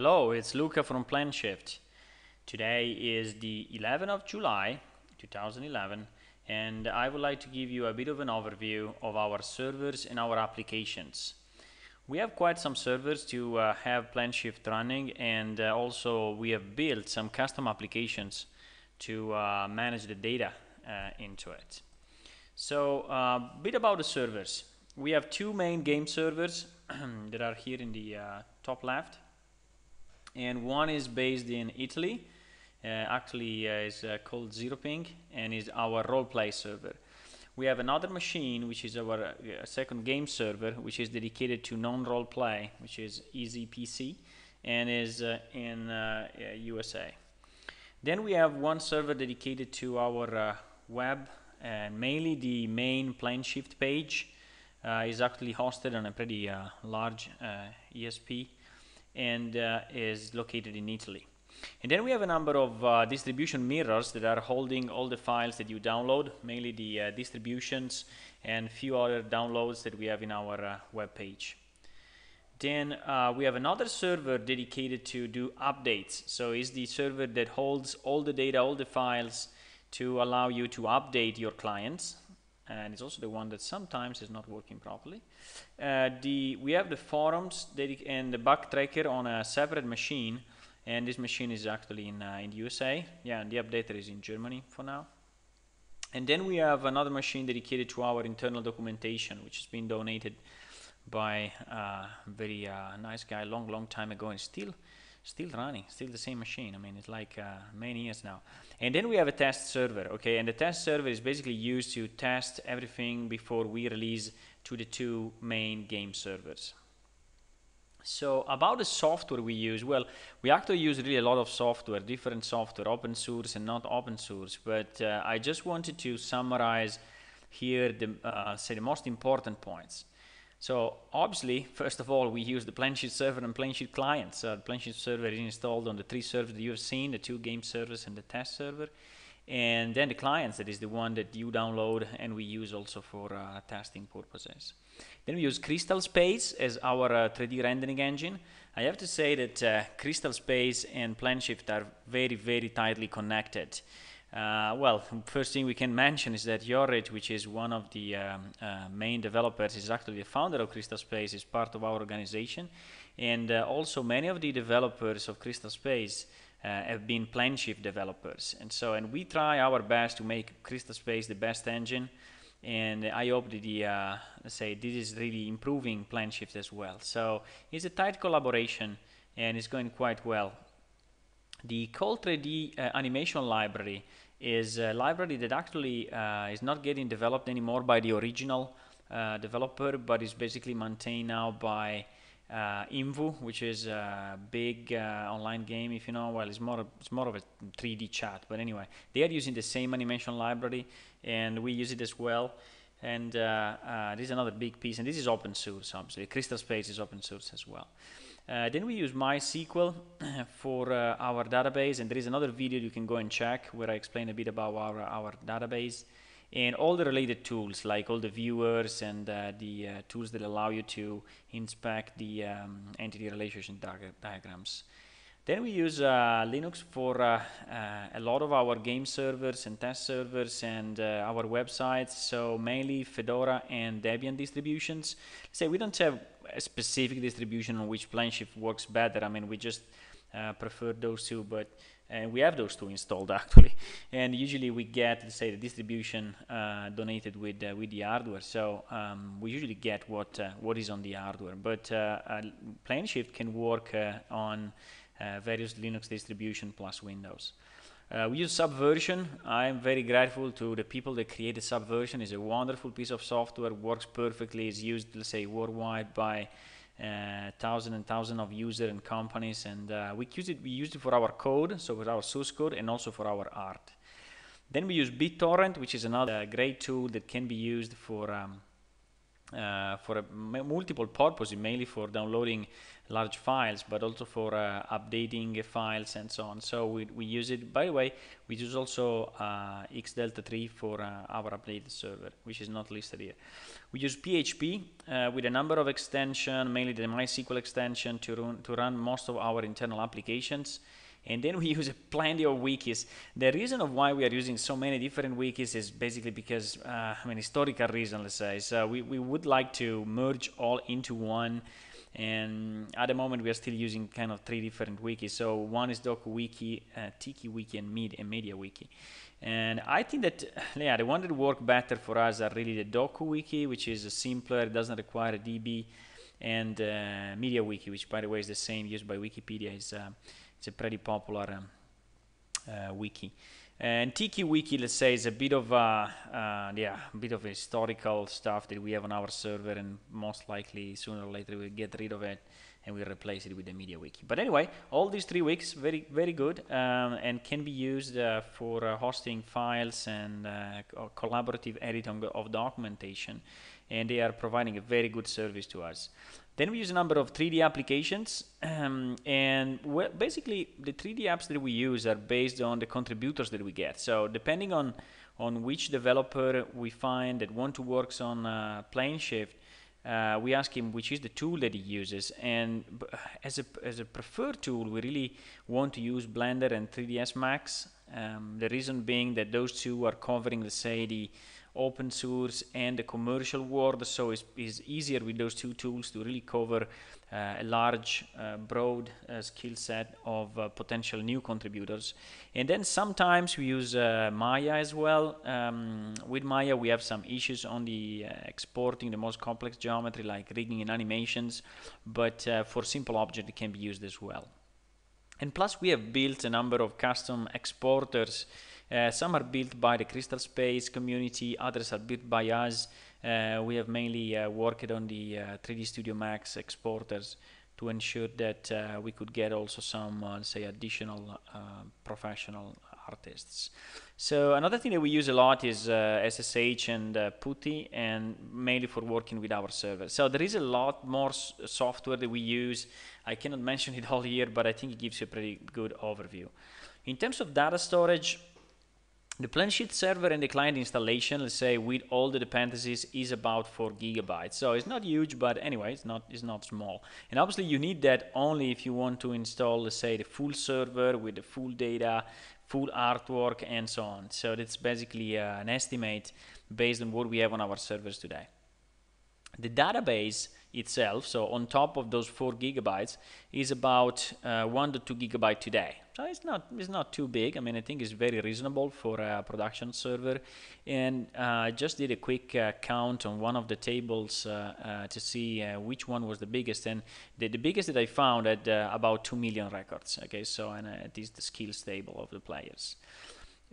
Hello, it's Luca from PlaneShift. Today is the 11th of July 2011 and I would like to give you a bit of an overview of our servers and our applications. We have quite some servers to uh, have PlaneShift running and uh, also we have built some custom applications to uh, manage the data uh, into it. So a uh, bit about the servers. We have two main game servers that are here in the uh, top left and one is based in Italy uh, actually uh, is uh, called ZeroPing and is our role-play server. We have another machine which is our second game server which is dedicated to non-role play which is EasyPC and is in USA then we have one server dedicated to our web and mainly the main PlaneShift page uh, is actually hosted on a pretty uh, large uh, ISP and uh, is located in Italy. And then we have a number of uh, distribution mirrors that are holding all the files that you download, mainly the uh, distributions and few other downloads that we have in our uh, web page. Then uh, we have another server dedicated to do updates. So it's the server that holds all the data, all the files to allow you to update your clients and it's also the one that sometimes is not working properly. Uh, the we have the forums and the bug tracker on a separate machine, and this machine is actually in uh, in the USA. Yeah, and the updater is in Germany for now. And then we have another machine dedicated to our internal documentation, which has been donated by a uh, very uh, nice guy long, long time ago, and still still running, still the same machine. I mean, it's like uh, many years now. And then we have a test server, okay? And the test server is basically used to test everything before we release to the two main game servers. So about the software we use, well, we actually use really a lot of software, different software, open source and not open source. But uh, I just wanted to summarize here the, uh, say the most important points. So obviously, first of all, we use the PlaneShift server and PlaneShift clients. So the PlaneShift server is installed on the three servers that you have seen, the two game servers and the test server. And then the clients, that is the one that you download and we use also for uh, testing purposes. Then we use Crystal Space as our uh, 3D rendering engine. I have to say that uh, Crystal Space and PlaneShift are very, very tightly connected. Uh, well, first thing we can mention is that Jorrit, which is one of the um, uh, main developers, is actually the founder of Crystal Space, is part of our organization. And uh, also many of the developers of Crystal Space uh, have been PlaneShift developers. And so, and we try our best to make Crystal Space the best engine. And I hope that the, uh, say, this is really improving PlaneShift as well. So it's a tight collaboration and it's going quite well. The Cal3D uh, animation library is a library that actually uh, is not getting developed anymore by the original uh, developer, but is basically maintained now by uh, Imvu, which is a big uh, online game. If you know, well, it's more it's more of a 3D chat. But anyway, they are using the same animation library, and we use it as well. And uh, uh, this is another big piece, and this is open source. Obviously, Crystal Space is open source as well. Uh, then we use MySQL for uh, our database and there is another video you can go and check where I explain a bit about our, our database and all the related tools like all the viewers and uh, the uh, tools that allow you to inspect the um, entity relationship diagrams. Then we use uh, Linux for uh, a lot of our game servers and test servers and our websites so mainly Fedora and Debian distributions. Say we don't have a specific distribution on which PlaneShift works better. I mean, we just uh, prefer those two, but uh, we have those two installed actually. And usually we get, let's say, the distribution uh, donated with uh, with the hardware. So um, we usually get what uh, what is on the hardware. But uh, PlaneShift can work on various Linux distribution plus Windows. Uh, we use Subversion. I'm very grateful to the people that created Subversion. It's a wonderful piece of software, works perfectly, is used, let's say, worldwide by uh, thousands and thousand of users and companies. And uh, we use it. We use it for our code, so for our source code, and also for our art. Then we use BitTorrent, which is another great tool that can be used for um, uh, for multiple purposes, mainly for downloading large files, but also for uh, updating files and so on. So we, we use it, by the way, we use also uh, XDelta3 for uh, our updated server, which is not listed here. We use PHP uh, with a number of extensions, mainly the MySQL extension to run, to run most of our internal applications. And then we use plenty of wikis. The reason of why we are using so many different wikis is basically because, uh, I mean, historical reason, let's say. So we, we would like to merge all into one and at the moment we are still using kind of three different wikis. So one is doku wiki uh, tiki wiki and media, and media wiki. And i think that yeah the one that work better for us are really the doku wiki which is simpler it doesn't require a db and uh, media wiki which by the way is the same used by wikipedia. Is uh, it's a pretty popular um, uh, wiki and Tiki Wiki, let's say, is a bit of a, uh, yeah, a bit of historical stuff that we have on our server, and most likely sooner or later we'll get rid of it and we'll replace it with the Media Wiki. But anyway, all these three wikis very, very good, um, and can be used uh, for uh, hosting files and uh, collaborative editing of documentation, and they are providing a very good service to us. Then we use a number of 3D applications, um, and basically the 3D apps that we use are based on the contributors that we get. So depending on on which developer we find that want to works on uh, PlaneShift, uh, we ask him which is the tool that he uses. And as a as a preferred tool, we really want to use Blender and 3ds Max. Um, the reason being that those two are covering, let's say, the open source and the commercial world so it's, it's easier with those two tools to really cover uh, a large uh, broad uh, skill set of uh, potential new contributors. And then sometimes we use uh, Maya as well. Um, with Maya we have some issues on the exporting the most complex geometry like rigging and animations but for simple object it can be used as well. And plus we have built a number of custom exporters uh, some are built by the Crystal Space community, others are built by us. Uh, we have mainly uh, worked on the 3D Studio Max exporters to ensure that uh, we could get also some, uh, say, additional uh, professional artists. So another thing that we use a lot is SSH and PuTTY, and mainly for working with our servers. So there is a lot more software that we use. I cannot mention it all here, but I think it gives you a pretty good overview. In terms of data storage, the PlaneShift server and the client installation, let's say with all the dependencies, is about four gigabytes. So it's not huge, but anyway, it's not it's not small. And obviously, you need that only if you want to install, let's say, the full server with the full data, full artwork, and so on. So that's basically uh, an estimate based on what we have on our servers today. The database itself, so on top of those four gigabytes, is about uh, one to two gigabyte today. So it's not it's not too big. I mean, I think it's very reasonable for a production server. And uh, I just did a quick uh, count on one of the tables uh, uh, to see uh, which one was the biggest. And the, the biggest that I found had about two million records. Okay, so and it is the skills table of the players.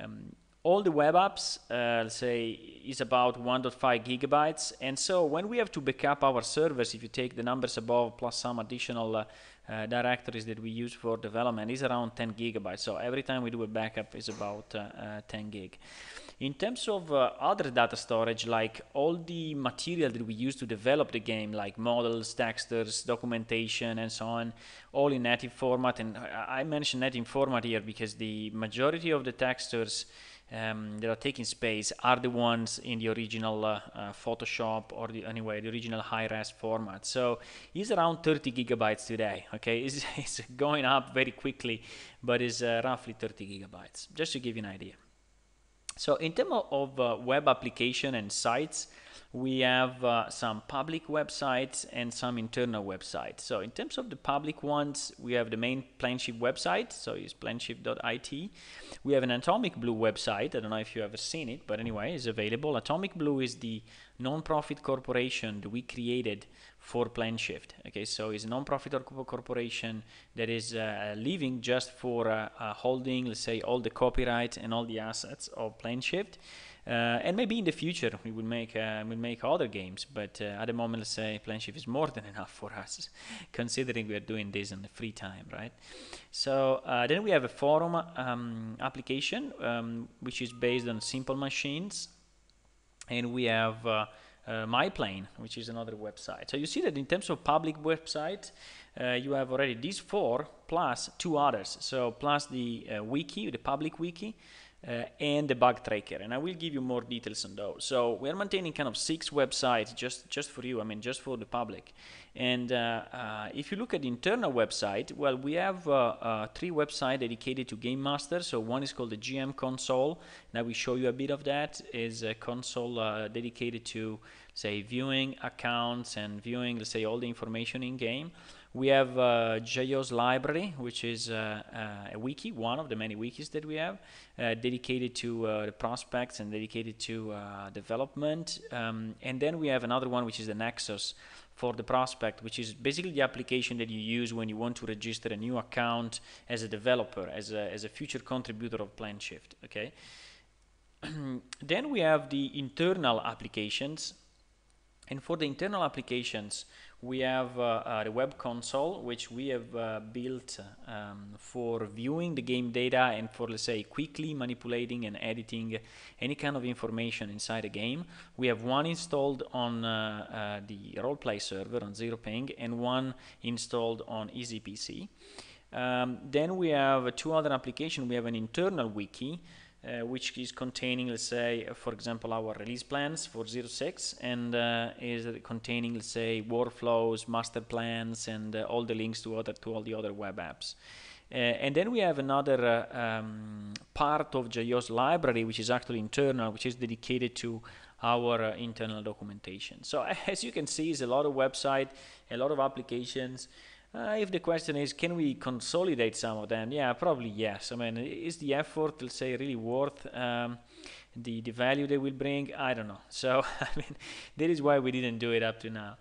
Um, all the web apps, uh, let's say, is about 1.5 gigabytes. And so when we have to backup our servers, if you take the numbers above plus some additional uh, uh, directories that we use for development, is around 10 gigabytes. So every time we do a backup is about uh, uh, 10 gig. In terms of uh, other data storage, like all the material that we use to develop the game, like models, textures, documentation, and so on, all in native format. And I mention native format here because the majority of the textures um, that are taking space are the ones in the original uh, uh, Photoshop or the anyway the original high-res format. So it's around 30 gigabytes today. Okay, it's, it's going up very quickly, but it's uh, roughly 30 gigabytes. Just to give you an idea. So in terms of uh, web application and sites, we have uh, some public websites and some internal websites. So in terms of the public ones, we have the main PlaneShift website, so it's planeshift.it. We have an Atomic Blue website. I don't know if you ever seen it, but anyway, it's available. Atomic Blue is the non-profit corporation that we created for PlaneShift. Okay, so it's a non-profit corporation that is uh, living just for uh, holding, let's say, all the copyright and all the assets of PlaneShift. Uh, and maybe in the future we will make uh, we'll make other games, but uh, at the moment, let's say PlaneShift is more than enough for us, considering we are doing this in the free time, right? So then we have a forum um, application, um, which is based on simple machines, and we have uh, MyPlane, which is another website. So you see that in terms of public website, uh, you have already these four plus two others. So plus the uh, wiki, the public wiki, uh, and the bug tracker and I will give you more details on those. So we're maintaining kind of six websites just just for you I mean just for the public. And uh, uh, if you look at the internal website well we have uh, uh, three websites dedicated to Game Master. So one is called the GM console. I will show you a bit of that. Is a console uh, dedicated to say viewing accounts and viewing let's say all the information in game we have uh, JO's library, which is uh, uh, a wiki, one of the many wikis that we have, uh, dedicated to uh, the prospects and dedicated to development. Um, and then we have another one, which is the Nexus for the prospect, which is basically the application that you use when you want to register a new account as a developer, as a, as a future contributor of PlaneShift. Okay. then we have the internal applications. And for the internal applications, we have uh, uh, the web console, which we have uh, built um, for viewing the game data and for, let's say, quickly manipulating and editing any kind of information inside a game. We have one installed on uh, the roleplay server on Zero Ping and one installed on EasyPC. Um, then we have two other applications. We have an internal wiki uh, which is containing, let's say, for example, our release plans for 06 and uh, is containing, let's say, workflows, master plans, and uh, all the links to other to all the other web apps. Uh, and then we have another uh, um, part of JO's library, which is actually internal, which is dedicated to our internal documentation. So as you can see, it's a lot of website, a lot of applications. Uh, if the question is, can we consolidate some of them? Yeah, probably yes. I mean, is the effort, let's say, really worth um, the, the value they will bring? I don't know. So, I mean, that is why we didn't do it up to now.